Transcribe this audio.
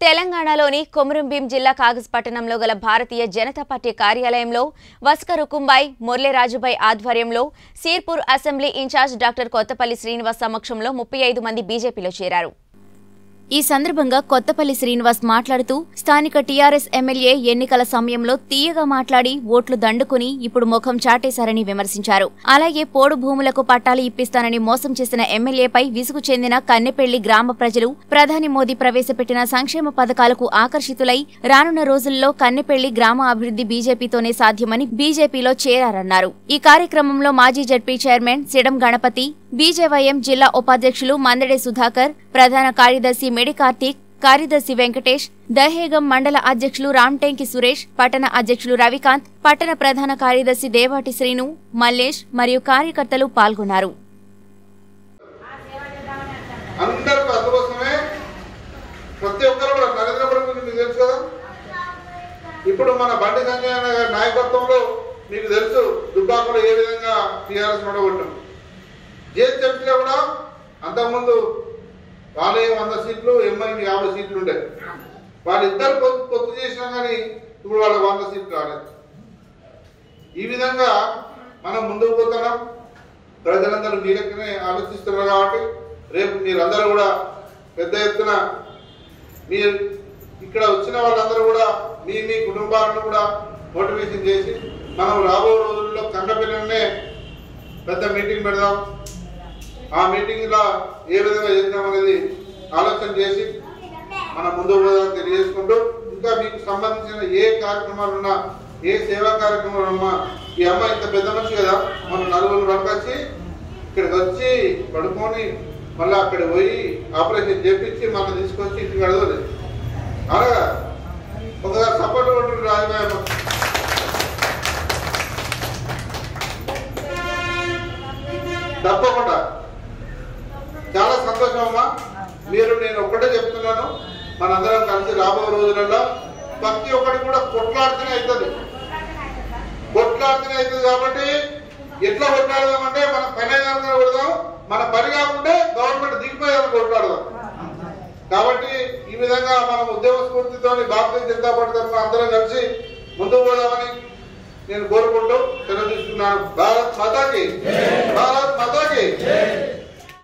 తెలంగాణలోని కొమురంభీం జిల్లా కాగజ్ పట్టణంలో గల భారతీయ జనతా పార్టీ కార్యాలయంలో వస్క రుకుంబాయ్ మురళీరాజుభాయ్ ఆధ్వర్యంలో Sirpur assembly in charge doctor Kothapalli Srinivas సమక్షంలో ముప్పై ఐదు మంది బీజేపీలో చేరారు. ఈ సందర్భంగా కొత్తపల్లి శ్రీనివాస్ మాట్లాడుతూ స్థానిక టీఆర్ఎస్ ఎమ్మెల్యే ఎన్నికల సమయంలో తీయగా మాట్లాడి ఓట్లు దండుకుని ఇప్పుడు ముఖం చాటేశారని విమర్శించారు. అలాగే పోడు భూములకు పట్టాలు ఇప్పిస్తానని మోసం చేసిన ఎమ్మెల్యేపై విసుగు చెందిన కన్నెపెళ్ళి గ్రామ ప్రజలు ప్రధాని మోదీ ప్రవేశపెట్టిన సంక్షేమ పథకాలకు ఆకర్షితులై రానున్న రోజుల్లో కన్నెపెళ్ళి గ్రామ అభివృద్ధి బీజేపీతోనే సాధ్యమని బీజేపీలో చేరారన్నారు. ఈ కార్యక్రమంలో మాజీ ZP chairman Sidam Ganapathi BJYM జిల్లా ఉపాధ్యక్షులు మందడే సుధాకర్ ప్రధాన కార్యదర్శి మెడి కార్తీక్ కార్యదర్శి వెంకటేష్ దహేగం మండల అధ్యక్షులు రామ్టెంకి సురేష్ పట్టణ అధ్యక్షులు రవికాంత్ పట్టణ ప్రధాన కార్యదర్శి దేవాటి శ్రీను మల్లేష్ మరియు కార్యకర్తలు పాల్గొన్నారు. ఇప్పుడు మన బండి సంజయ్ నాయకత్వంలో మీకు తెలుసు దుబ్బాకలో ఏ విధంగా టీఆర్ఎస్ నడగొట్టాం జిహెచ్ఎంసీలో కూడా? అంతకుముందు వాళ్ళే వంద సీట్లు ఎంఐ యాభై సీట్లు ఉండే. వాళ్ళిద్దరు పొత్తు పొత్తు చేసినా కానీ ఇప్పుడు వాళ్ళకి వంద సీట్లు రాలేదు. ఈ విధంగా మనం ముందుకు పోతున్నాం. ప్రజలందరూ మీరెక్కనే ఆలోచిస్తున్నారు కాబట్టి రేపు మీరందరూ కూడా పెద్ద ఎత్తున మీరు ఇక్కడ వచ్చిన వాళ్ళందరూ కూడా మీ మీ కుటుంబాలను కూడా మోటివేషన్ చేసి మనం రాబో రోజుల్లో కండపిల్లలనే పెద్ద మీటింగ్ పెడదాం. ఆ మీటింగ్లో ఏ విధంగా చేద్దాం అనేది ఆలోచన చేసి మనం ముందు పోదాం తెలియజేసుకుంటూ ఇంకా మీకు సంబంధించిన ఏ కార్యక్రమాలు ఉన్నా ఏ సేవా కార్యక్రమాలు ఉన్నా ఈ అమ్మ ఇంత పెద్ద మనిషి కదా మనం నలుగురు పట్టుకొచ్చి ఇక్కడికి వచ్చి పడుకొని మళ్ళీ అక్కడ పోయి ఆపరేషన్ చేపించి మనం తీసుకొచ్చి ఇంటికి అడగలేదు చాలా మీరు నేను ఒక్కటే చెప్తున్నాను మనందరం కలిసి రాబో రోజులలో ప్రతి ఒక్కటి కూడా కొట్లాడితేనే అవుతుంది. కొట్లాడితేనే అవుతుంది కాబట్టి ఎట్లా కొట్లాడదామంటే మన పని అయినా కొడదాం మన పని కాకుంటే గవర్నమెంట్ దిగిపోయేదని కొట్లాడదాం. కాబట్టి ఈ విధంగా మనం ఉద్యమ స్ఫూర్తితో భారతీయ జనతా పార్టీ తరఫున అందరం కలిసి ముందుకు పోదామని నేను కోరుకుంటూ తెలియజేస్తున్నాను భారత్ మాతాకి భారత్ మాతాకి.